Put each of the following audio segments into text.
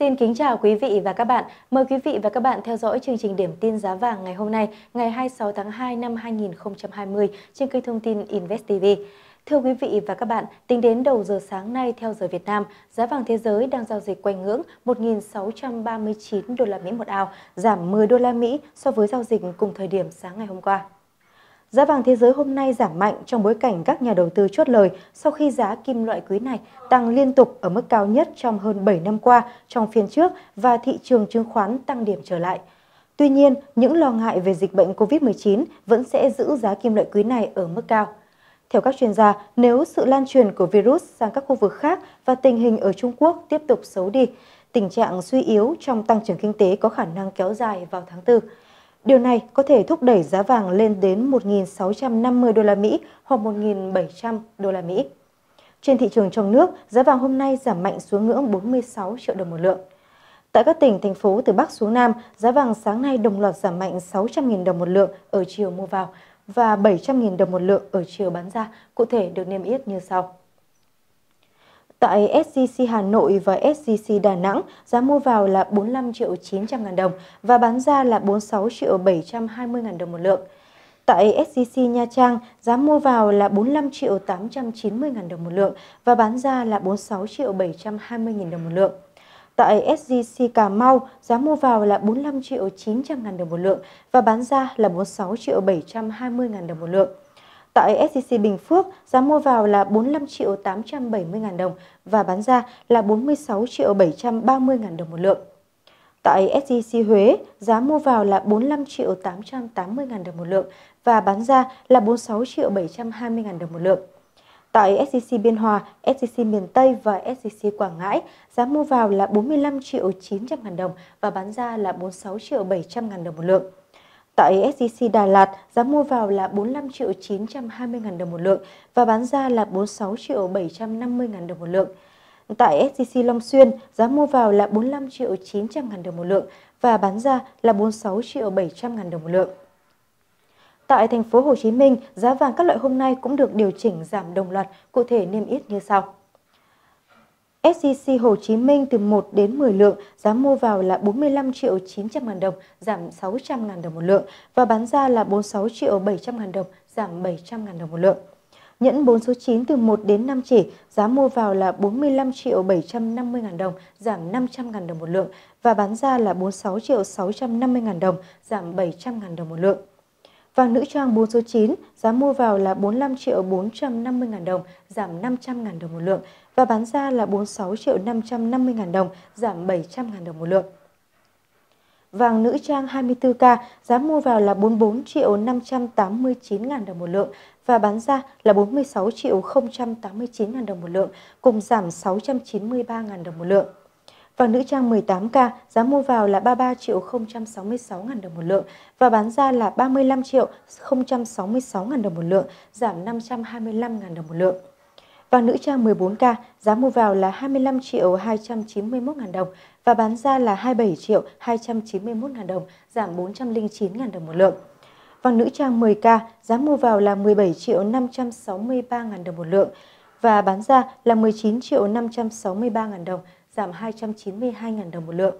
Xin kính chào quý vị và các bạn. Mời quý vị và các bạn theo dõi chương trình điểm tin giá vàng ngày hôm nay, ngày 26 tháng 2 năm 2020 trên kênh thông tin Invest TV. Thưa quý vị và các bạn, tính đến đầu giờ sáng nay theo giờ Việt Nam, giá vàng thế giới đang giao dịch quanh ngưỡng 1.639 đô la Mỹ một ao, giảm 10 đô la Mỹ so với giao dịch cùng thời điểm sáng ngày hôm qua. Giá vàng thế giới hôm nay giảm mạnh trong bối cảnh các nhà đầu tư chốt lời sau khi giá kim loại quý này tăng liên tục ở mức cao nhất trong hơn 7 năm qua trong phiên trước và thị trường chứng khoán tăng điểm trở lại. Tuy nhiên, những lo ngại về dịch bệnh COVID-19 vẫn sẽ giữ giá kim loại quý này ở mức cao. Theo các chuyên gia, nếu sự lan truyền của virus sang các khu vực khác và tình hình ở Trung Quốc tiếp tục xấu đi, tình trạng suy yếu trong tăng trưởng kinh tế có khả năng kéo dài vào tháng 4. Điều này có thể thúc đẩy giá vàng lên đến 1.650 đô la Mỹ hoặc 1.700 đô la Mỹ. Trên thị trường trong nước, giá vàng hôm nay giảm mạnh xuống ngưỡng 46 triệu đồng một lượng. Tại các tỉnh, thành phố từ Bắc xuống Nam, giá vàng sáng nay đồng loạt giảm mạnh 600.000 đồng một lượng ở chiều mua vào và 700.000 đồng một lượng ở chiều bán ra, cụ thể được niêm yết như sau. Tại SCC Hà Nội và SCC Đà Nẵng, giá mua vào là 45 triệu 900 ngàn đồng và bán ra là 46 triệu 720 ngàn đồng một lượng. Tại SCC Nha Trang, giá mua vào là 45 triệu 890 ngàn đồng một lượng và bán ra là 46 triệu 720 nghìn đồng một lượng. Tại SGC Cà Mau, giá mua vào là 45 triệu 900 ngàn đồng một lượng và bán ra là 46 triệu 720 ngàn đồng một lượng. Tại SCC Bình Phước, giá mua vào là 45 triệu 870 ngàn đồng và bán ra là 46 triệu 730 ngàn đồng một lượng. Tại SCC Huế, giá mua vào là 45 triệu 880 ngàn đồng một lượng và bán ra là 46 triệu 720 ngàn đồng một lượng. Tại SCC Biên Hòa, SCC miền Tây và SCC Quảng Ngãi, giá mua vào là 45 triệu 900 ngàn đồng và bán ra là 46 triệu 700 ngàn đồng một lượng. Tại SCC Đà Lạt, giá mua vào là 45 triệu 920 ngàn đồng một lượng và bán ra là 46 triệu 750 ngàn đồng một lượng. Tại SCC Long Xuyên, giá mua vào là 45 triệu 900 ngàn đồng một lượng và bán ra là 46 triệu 700 ngàn đồng một lượng. Tại thành phố Hồ Chí Minh, giá vàng các loại hôm nay cũng được điều chỉnh giảm đồng loạt, cụ thể niêm yết như sau. SCC Hồ Chí Minh từ 1 đến 10 lượng, giá mua vào là 45 triệu 900 ngàn đồng, giảm 600 ngàn đồng một lượng và bán ra là 46 triệu 700 ngàn đồng, giảm 700 ngàn đồng một lượng. Nhẫn 4 số 9 từ 1 đến 5 chỉ, giá mua vào là 45 triệu 750 ngàn đồng, giảm 500 ngàn đồng một lượng và bán ra là 46 triệu 650 ngàn đồng, giảm 700 ngàn đồng một lượng. Vàng nữ trang 4 số 9, giá mua vào là 45 triệu 450 ngàn đồng, giảm 500 ngàn đồng một lượng và bán ra là 46 triệu 550 ngàn đồng, giảm 700 ngàn đồng một lượng. Vàng nữ trang 24K giá mua vào là 44 triệu 589 ngàn đồng một lượng và bán ra là 46 triệu 089 ngàn đồng một lượng, cùng giảm 693 ngàn đồng một lượng. Vàng nữ trang 18K giá mua vào là 33 triệu 066 ngàn đồng một lượng và bán ra là 35 triệu 066 ngàn đồng một lượng, giảm 525 ngàn đồng một lượng. Vàng nữ trang 14K giá mua vào là 25 triệu 291 ngàn đồng và bán ra là 27 triệu 291 ngàn đồng, giảm 409 ngàn đồng một lượng. Vàng nữ trang 10K giá mua vào là 17 triệu 563 ngàn đồng một lượng và bán ra là 19 triệu 563 ngàn đồng, giảm 292 ngàn đồng một lượng.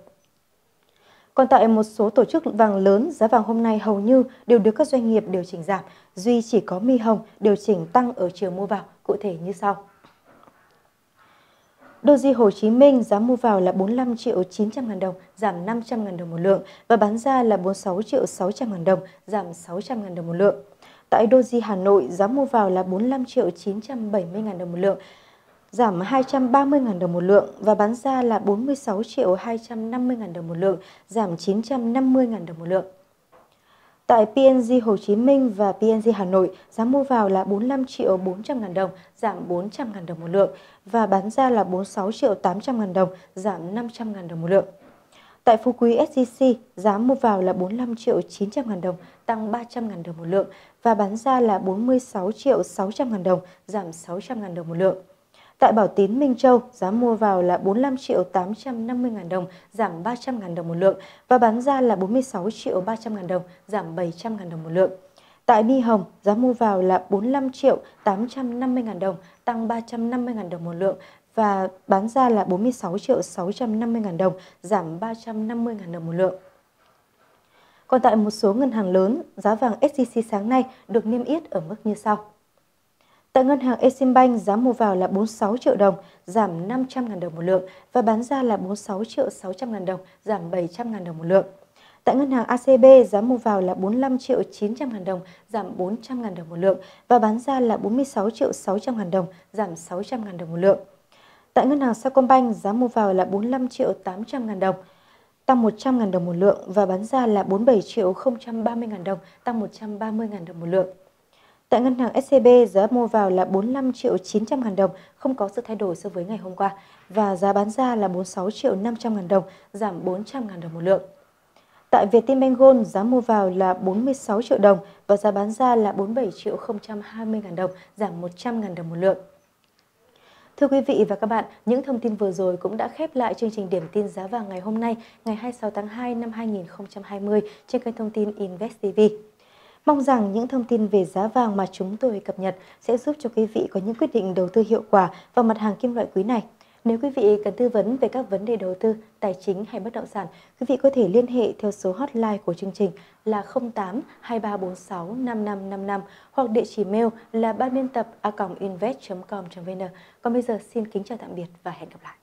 Còn tại một số tổ chức vàng lớn, giá vàng hôm nay hầu như đều được các doanh nghiệp điều chỉnh giảm, duy chỉ có Mi Hồng điều chỉnh tăng ở chiều mua vào, cụ thể như sau. Doji Hồ Chí Minh giá mua vào là 45 triệu 900 ngàn đồng, giảm 500 ngàn đồng một lượng và bán ra là 46 triệu 600 ngàn đồng, giảm 600 ngàn đồng một lượng. Tại Doji Hà Nội, giá mua vào là 45 triệu 970 ngàn đồng một lượng, giảm 230.000 đồng một lượng và bán ra là 46 triệu 250.000 đồng một lượng, giảm 950.000 đồng một lượng. Tại PNG Hồ Chí Minh và PNG Hà Nội, giá mua vào là 45 triệu 400 ngàn đồng, giảm 400 ngàn đồng một lượng và bán ra là 46 triệu 800 ngàn đồng, giảm 500 ngàn đồng một lượng. Tại Phú Quý SCC, giá mua vào là 45 triệu 900 ngàn đồng, tăng 300 ngàn đồng một lượng và bán ra là 46 triệu 600 ngàn đồng, giảm 600 ngàn đồng một lượng. Tại Bảo Tín Minh Châu, giá mua vào là 45 triệu 850 ngàn đồng, giảm 300 ngàn đồng một lượng và bán ra là 46 triệu 300 ngàn đồng, giảm 700 ngàn đồng một lượng. Tại Mi Hồng, giá mua vào là 45 triệu 850 ngàn đồng, tăng 350 ngàn đồng một lượng và bán ra là 46 triệu 650 ngàn đồng, giảm 350 ngàn đồng một lượng. Còn tại một số ngân hàng lớn, giá vàng SJC sáng nay được niêm yết ở mức như sau. Tại ngân hàng Eximbank, giá mua vào là 46 triệu đồng, giảm 500.000 đồng một lượng và bán ra là 46 triệu 600 ngàn đồng, giảm 700.000 đồng một lượng. Tại ngân hàng ACB, giá mua vào là 45 triệu 900 ngàn đồng, giảm 400 ngàn đồng một lượng và bán ra là 46 triệu 600 ngàn đồng, giảm 600 ngàn đồng một lượng. Tại ngân hàng Sacombank, giá mua vào là 45 triệu 800 ngàn đồng, tăng 100 ngàn đồng một lượng và bán ra là 47 triệu 030 ngàn đồng, tăng 130 ngàn đồng một lượng. Tại ngân hàng SCB, giá mua vào là 45 triệu 900 ngàn đồng, không có sự thay đổi so với ngày hôm qua, và giá bán ra là 46 triệu 500 ngàn đồng, giảm 400 ngàn đồng một lượng. Tại Vietinbank Gold, giá mua vào là 46 triệu đồng và giá bán ra là 47 triệu 020 ngàn đồng, giảm 100 ngàn đồng một lượng. Thưa quý vị và các bạn, những thông tin vừa rồi cũng đã khép lại chương trình điểm tin giá vàng ngày hôm nay, ngày 26 tháng 2 năm 2020 trên kênh thông tin Invest TV. Mong rằng những thông tin về giá vàng mà chúng tôi cập nhật sẽ giúp cho quý vị có những quyết định đầu tư hiệu quả vào mặt hàng kim loại quý này. Nếu quý vị cần tư vấn về các vấn đề đầu tư, tài chính hay bất động sản, quý vị có thể liên hệ theo số hotline của chương trình là 08 2346 5555 hoặc địa chỉ mail là ban biên tập a invest.com.vn. Còn bây giờ xin kính chào tạm biệt và hẹn gặp lại.